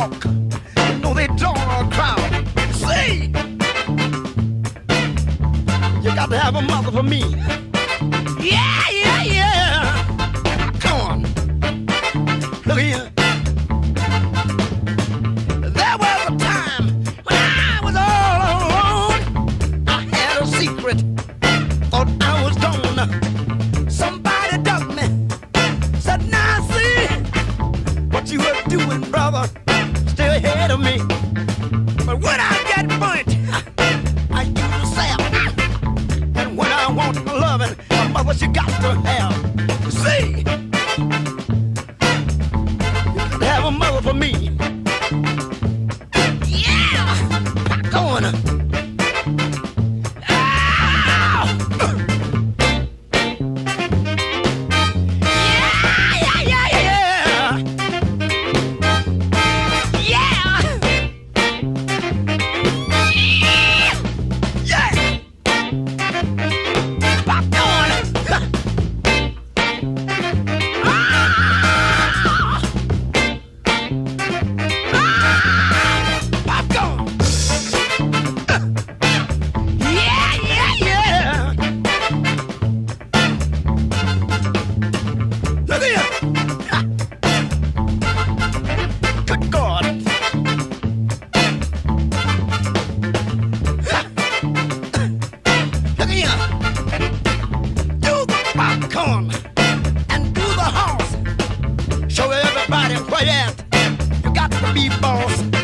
talk. No, they don't or crowd. Say, you got to have a mother for me. Yeah, yeah, yeah. Come on. Look here. There was a time when I was all alone. I had a secret. Thought I was done. Somebody dug me. Said, now nah, see what you were doing, brother. Ahead of me. But when I get burnt, I use a sap. And when I want loving, a mother she got to have. See, you can have a mother for me. Yeah, come on. Do the popcorn and do the horse. Show everybody where you at. You got to be boss.